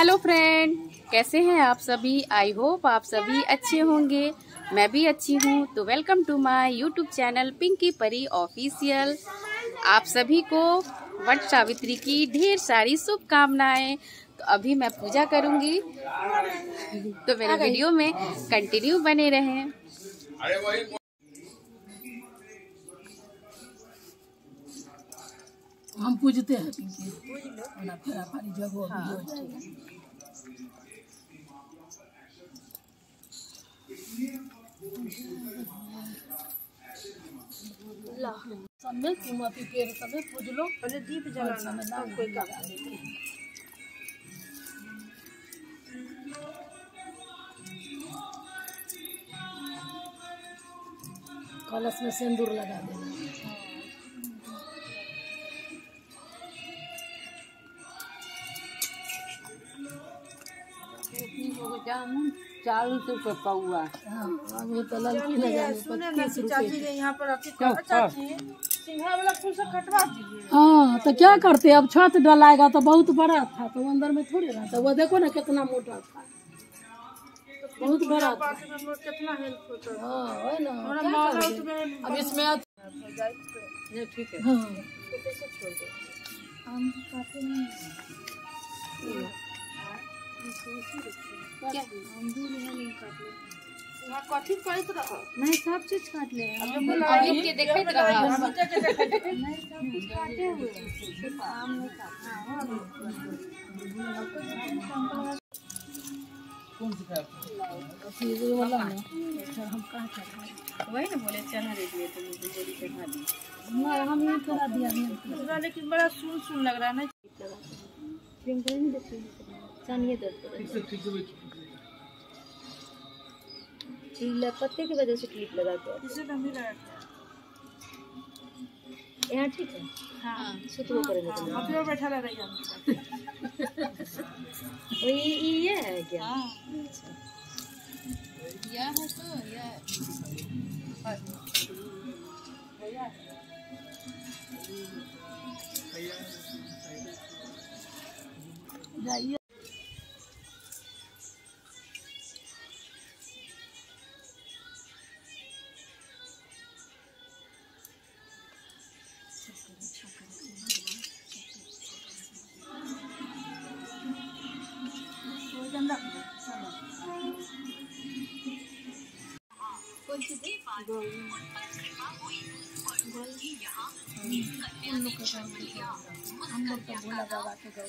Hello friend कैसे हैं आप सभी? आई होप आप सभी अच्छे होंगे। मैं भी अच्छी हूँ। तो welcome to my YouTube channel Pinky Pari official आप सभी को वट सावित्री की ढेर सारी शुभकामनाएँ। तो अभी मैं पूजा करूँगी। तो मेरे वीडियो में कंटिन्यू बने रहें। हम पूजते हैं पिंकी अपना फेरा भी हो। तुम समय पूज लो। पहले दीप जलाना समय नाम कोई लगा देते हैं। कलश में सिंदूर लगा देना। से कटवा दीजिए। हाँ तो क्या करते अब छत डलाएगा तो बहुत बड़ा था तो अंदर में थोड़ी रहता। वो देखो ना कितना मोटा था। बहुत बड़ा था। है हाँ है अब इसमें ये ठीक है। हाँ। क्या? नहीं कथी करत रहो। नहीं सब चीज़ काट ले। के देखते रहा नहीं सब कुछ काटे हुए। हैं, सिर्फ़ आम नहीं काटना है ये वाला ना अच्छा हम कहाँ वही ना बोले चना दे दिए तो मुझे चढ़ा दी। नहीं हम करा दिया। नहीं लेकिन बड़ा सुन सुन लग रहा है ना। नहीं देते हैं दर्द ठीक पत्ते की वजह से क्लिप हैं। लगा यहाँ ठीक है? हाँ। सुतरो करेंगे तो अभी और बैठा रह रही हम वो ये ये है क्या? हाँ। यह है तो यह जाइए। हम लोग तो बोला बाबा के गए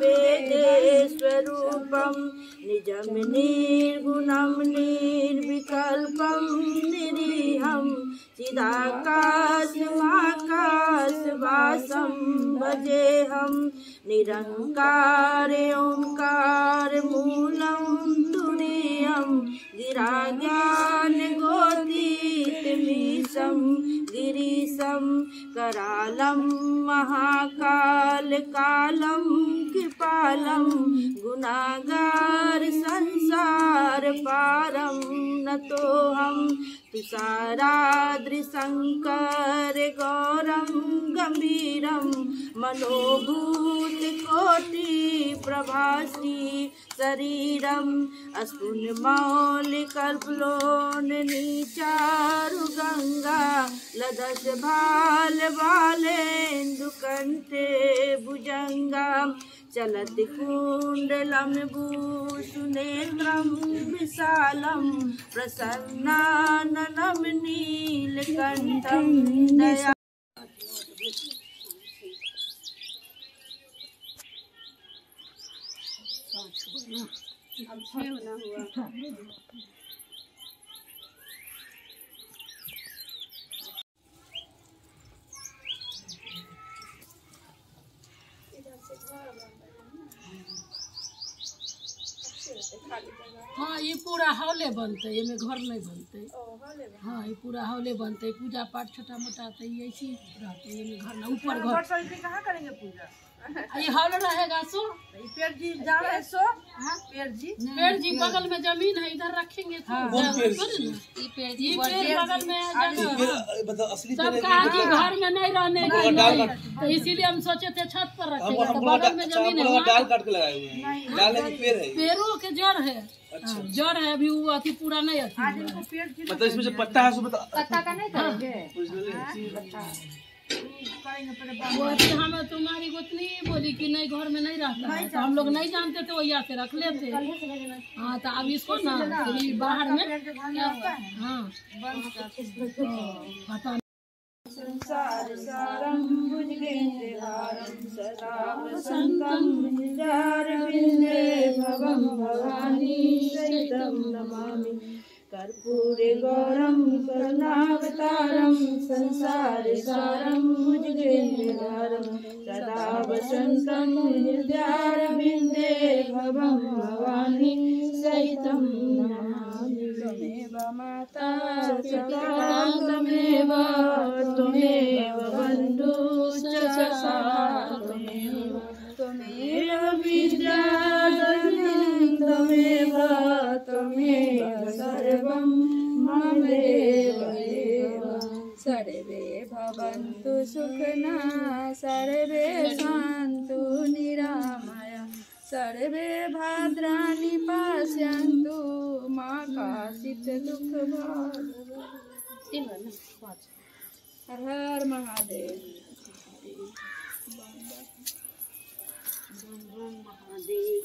वेदे स्वरूपं निजं निर्गुणं, निर्विकल्पं, निरीहं, चिदाकाशमाकाशवासं भजेऽहं निरङ्कार ओङ्कारमूलं तुरीयं गिराज्ञानगोतीतमीशं गिरीशं, करालं महाकालकालं कृपालं गुणागार संसार पारम, न पारं नतोऽहं तुषाराद्रिशङ्कर गौरं गम्भीरं शरीरम् अस्पुन्मौलिकल्पलोन नीचारु गङ्गा लदश भाल बालेन्दुकण्ठे भुजङ्गाम् चलति कुण्डलं भूषुनेत्रं विशालं प्रसन्नाननं नीलकण्ठं दया। हाँ ये पूरा हौले बनते ये में घर नहीं बनते। हाँ ये पूरा हॉले बनते पूजा पाठ छोटा मोटा तो ये ऐसे रहते ये में घर ना ऊपर घर। कहाँ करेंगे पूजा? ये हॉल रहेगा सो। पेड़ जी जा रहे सो। पेड़ जी पेड़ जी बगल में ज़मीन है इधर रखेंगे तो। पेड़? बगल में है। मतलब असली सब कहा कि घर में नहीं रहने की तो इसीलिए हम सोचे थे छत पर रखेंगे। तो बगल में ज़मीन है डाल काट के लगाए हुए हैं। डाल है पेड़ है पेड़ों के जड़ है। हाँ, जड़ है अभी वो अथी पूरा नहीं है। मतलब इसमें जो पत्ता है तो पत्ता का नहीं करेंगे। वो अथी हमें तुम्हारी गोतनी बोली कि नहीं, घर में नहीं रहता है। तो हम लोग नहीं जानते थे वही से रख लेते। हाँ तो अब इसको ना बाहर में हाँ। पता नहीं। संसार सारं भुजगेन्द्रहारं सदा वसन्तं हृदयारविन्दे भवं भवानी नमामि। कर्पूरे गौरं करुणावतारं संसार सारं भुजगेन्द्रहारं सदा वसन्तं हृदयारविन्दे भवं भवानी सहितं त्वमेव माता त्वमेव त्वमेव बन्धुश्च સુખના સર્વે શાંતુ નિરામયા સર્વે ભાદ્રાની પાશ્યંતુ મા કાશિત દુઃખ ભાગ હર હર મહાદેવ મહાદેવ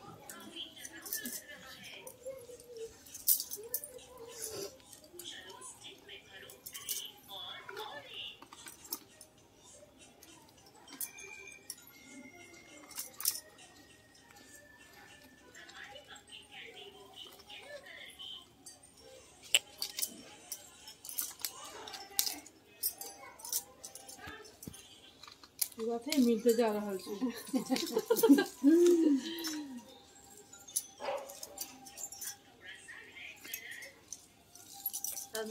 ई बात है मिलते जा रहा है।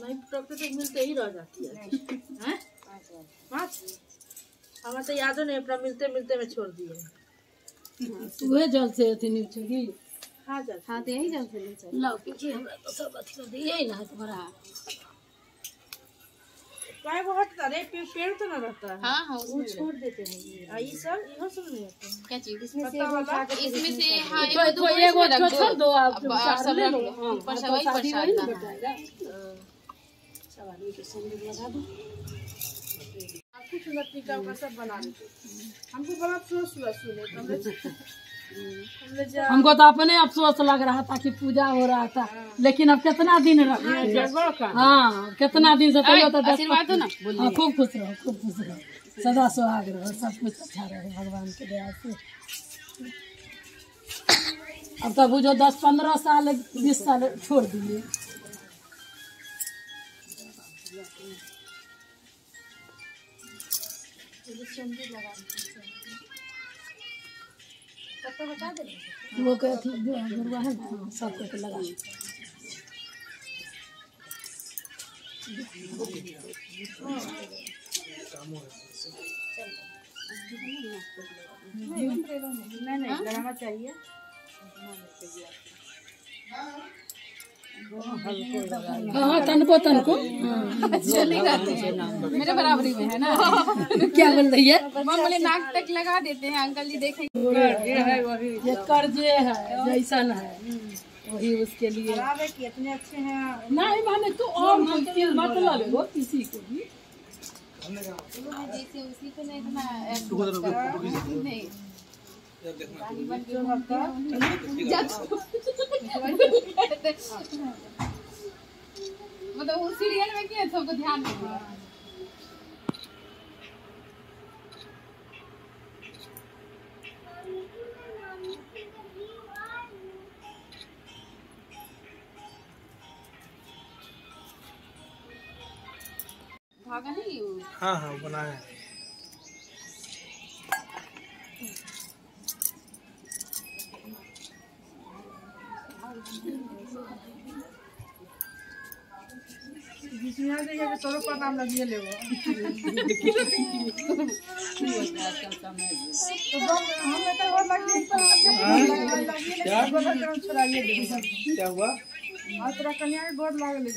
नहीं टॉक्टर तो मिलते ही रह जाती है। हैं? पाँच। हमें तो यादो नहीं अपना मिलते मिलते में छोड़ दिए। वह जल से अथी नीचे की हाँ जाते हाँ तो यही जल से नहीं चल लो पीछे। हमरा तो सब अथी कर दिए ही ना तुम्हारा काय वो हटता रे पे, पेड़ तो ना रहता. है हाँ हाँ उसमें छोड़ देते हैं ये सब इहो सब नहीं रहता क्या चीज़ पत्ता वाला इसमें से हाँ तो एगो तो दूगो एगो रख तो छोड़ दो आप सब रख लो. हाँ, ऊपर से वही प्रसाद हाँ। सब आदमी के संग लगा दो आप कुछ ना टीका उका सब बना देते हमको बड़ा सुने तो हमने जा हमको तो अपने अफसोस लग रहा था कि पूजा हो रहा था। लेकिन अब कितना दिन रखे हाँ कितना दिन से तो हाँ खूब खुश रहो खूब खुश रहो। सदा सुहाग रहो सब कुछ अच्छा रहे भगवान के दया से। अब तो बुझो दस पंद्रह साल बीस साल छोड़ दिए। वो के अथी गरुआ है ना हाँ, सब कुछ लगा नहीं नहीं लगाना चाहिए। हाँ तनको तनको। मेरे बराबरी में है ना? क्या बोल रही है? बोले नाक तक लगा देते हैं अंकल जी देखें। ये कर्जे है जैसन है। वही उसके लिए। कितने अच्छे हैं। नहीं माने तो और मतलब है वो किसी को भी। जैसे उसी को नहीं नहीं। मतलब उस सीरियल में क्या सबको ध्यान धागा नहीं? हाँ हाँ बनाया ले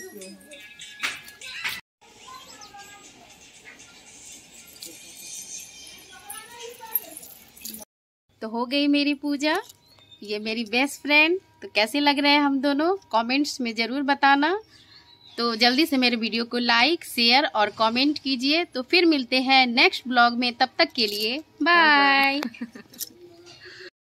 तो हो गई मेरी पूजा। ये मेरी बेस्ट फ्रेंड तो कैसे लग रहे हैं हम दोनों? कमेंट्स में ज़रूर बताना। तो जल्दी से मेरे वीडियो को लाइक शेयर और कमेंट कीजिए। तो फिर मिलते हैं नेक्स्ट ब्लॉग में। तब तक के लिए बाय